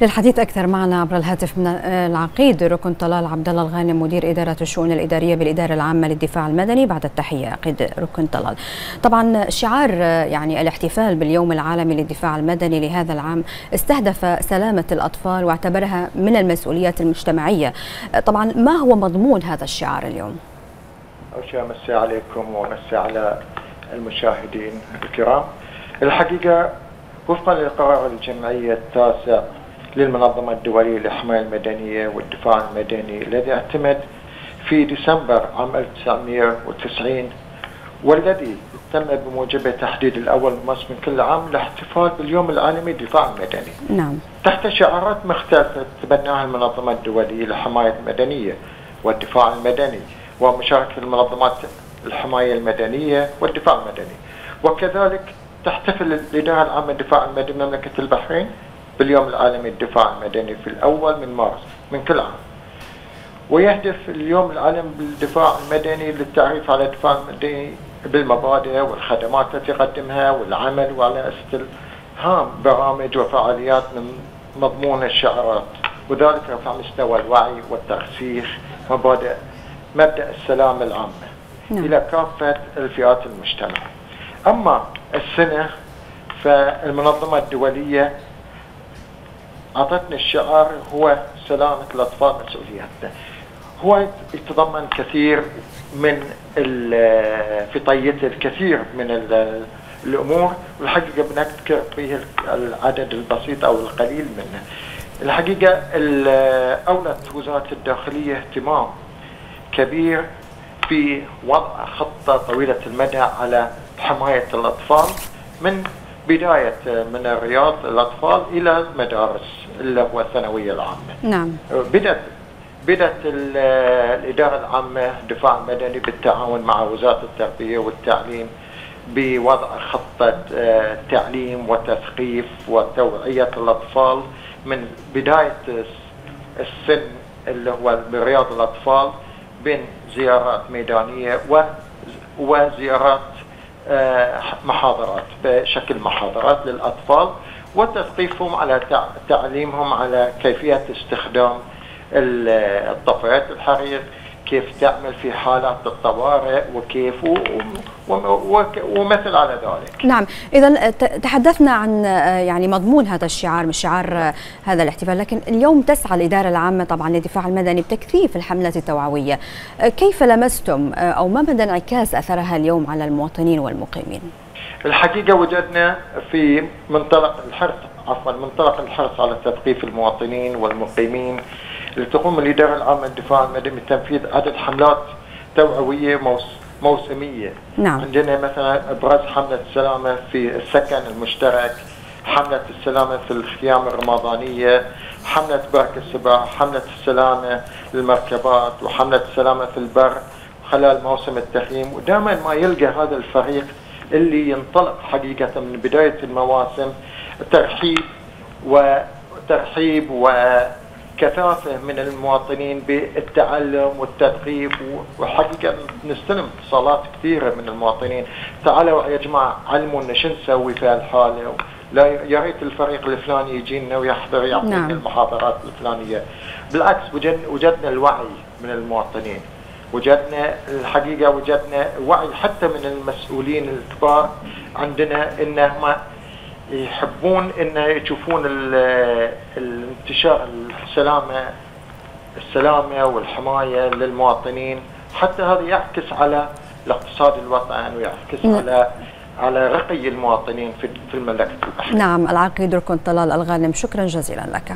للحديث أكثر معنا عبر الهاتف من العقيد ركن طلال عبد الله الغانم مدير إدارة الشؤون الإدارية بالإدارة العامة للدفاع المدني بعد التحية عقيد ركن طلال. طبعا شعار يعني الاحتفال باليوم العالمي للدفاع المدني لهذا العام استهدف سلامة الأطفال واعتبرها من المسؤوليات المجتمعية. طبعا ما هو مضمون هذا الشعار اليوم؟ اول شيء امسي عليكم وامسي على المشاهدين الكرام. الحقيقة وفقا لقرار الجمعية التاسع للمنظمة الدولية للحماية المدنية والدفاع المدني الذي اعتمد في ديسمبر عام 1990 والذي تم بموجبة تحديد الأول مصر من كل عام الاحتفال باليوم العالمي للدفاع المدني. نعم. تحت شعارات مختلفة تبناها المنظمة الدولية للحماية المدنية والدفاع المدني ومشاركة المنظمات الحماية المدنية والدفاع المدني. وكذلك تحتفل الإدارة العامة للدفاع المدني مملكة البحرين باليوم العالمي للدفاع المدني في الأول من مارس من كل عام. ويهدف اليوم العالمي للدفاع المدني للتعريف على الدفاع المدني بالمبادئ والخدمات التي يقدمها والعمل وعلى استلهام برامج وفعاليات من مضمون الشعارات. وذلك رفع مستوى الوعي والترسيخ مبادئ مبدأ السلام العامة نعم. إلى كافة الفئات المجتمع. أما السنة فالمنظمة الدولية أعطتنا الشعار هو سلامة الأطفال مسؤوليتنا هو يتضمن كثير من في طيته الكثير من الأمور والحقيقة بنذكر فيه العدد البسيط أو القليل منه. الحقيقة أولت وزارة الداخلية اهتمام كبير في وضع خطة طويلة المدى على حماية الأطفال من بداية من الرياض الأطفال إلى المدارس اللي هو الثانوية العامة. نعم. بدأت بدأت الإدارة العامة الدفاع المدني بالتعاون مع وزارة التربية والتعليم بوضع خطة تعليم وتثقيف وتوعية الأطفال من بداية السن اللي هو برياض الأطفال بين زيارات ميدانية وزيارات محاضرات بشكل محاضرات للأطفال وتثقيفهم على تعليمهم على كيفية استخدام الطفايات الحريق كيف تعمل في حالات الطوارئ وكيف ومثل على ذلك. نعم. إذا تحدثنا عن يعني مضمون هذا الشعار مش شعار هذا الاحتفال لكن اليوم تسعى الإدارة العامة طبعا للدفاع المدني بتكثيف الحملة التوعوية. كيف لمستم؟ أو ما مدى انعكاس أثرها اليوم على المواطنين والمقيمين؟ الحقيقة وجدنا في منطلق الحرص عفوا منطلق الحرص على تثقيف المواطنين والمقيمين. لتقوم الإدارة العامة للدفاع المدني بتنفيذ عدد حملات توعوية موس موسمية نعم. عندنا مثلا إبراز حملة السلامة في السكن المشترك حملة السلامة في الخيام الرمضانية حملة برك السباع حملة السلامة للمركبات وحملة السلامة في البر خلال موسم التخييم ودائما ما يلقى هذا الفريق اللي ينطلق حقيقة من بداية المواسم ترحيب وترحيب وكثافة من المواطنين بالتعلم والتثقيف وحقيقة نستلم اتصالات كثيرة من المواطنين. تعالوا يا جماعة علمونا شو نسوي في هالحالة. لا يا ريت الفريق الفلاني يجينا ويحضر يعطينا نعم. المحاضرات الفلانية. بالعكس وجدنا, وجدنا الوعي من المواطنين. وجدنا الحقيقة وجدنا وعي حتى من المسؤولين الكبار عندنا انهم يحبون إن يشوفون الانتشار السلامة السلامة والحماية للمواطنين حتى هذا يعكس على الاقتصاد الوطن ويعكس م. على على رقي المواطنين في المملكة. نعم العقيد ركن طلال الغانم شكرا جزيلا لك.